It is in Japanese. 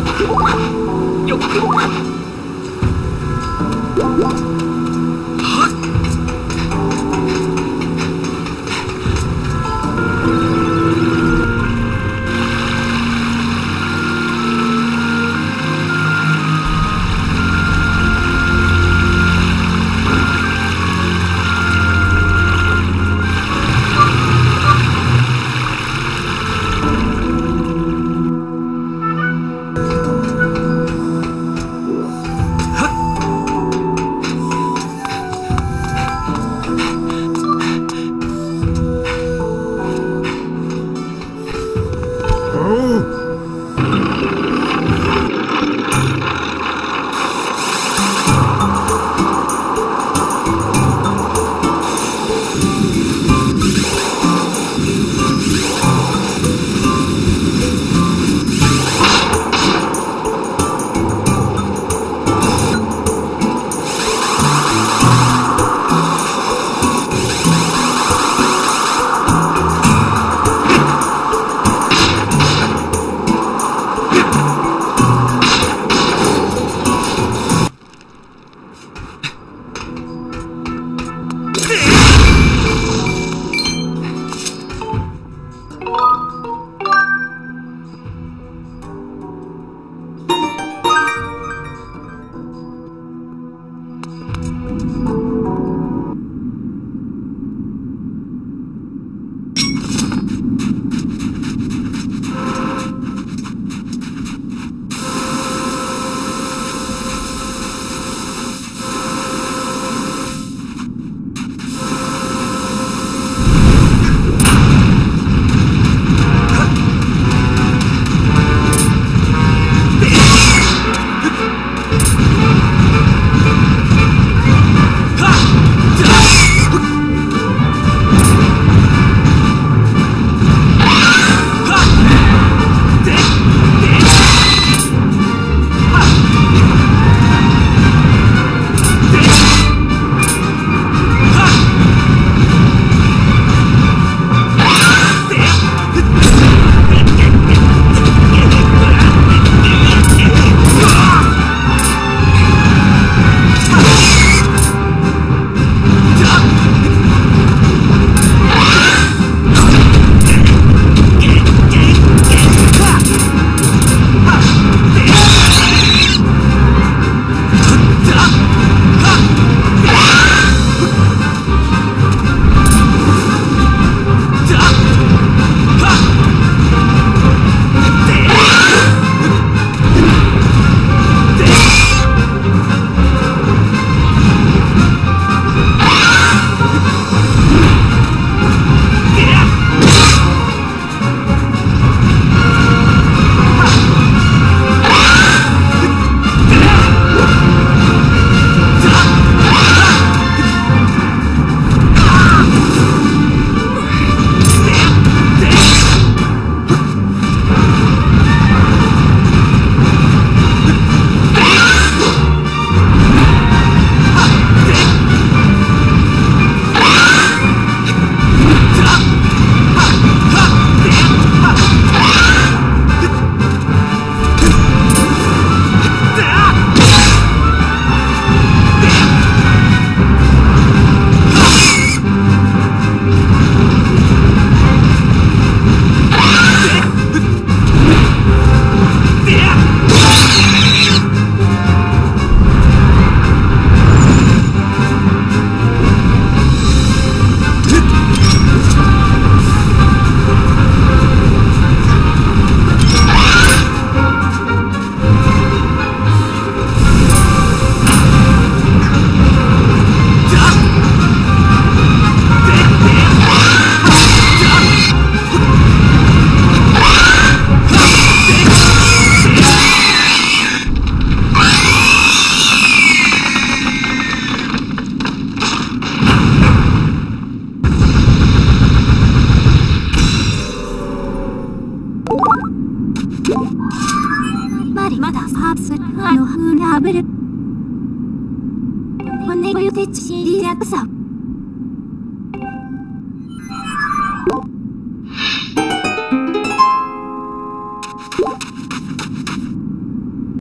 Yo, yo, yo, まりまだハーツあのふなぶる。およてちしりやくさ。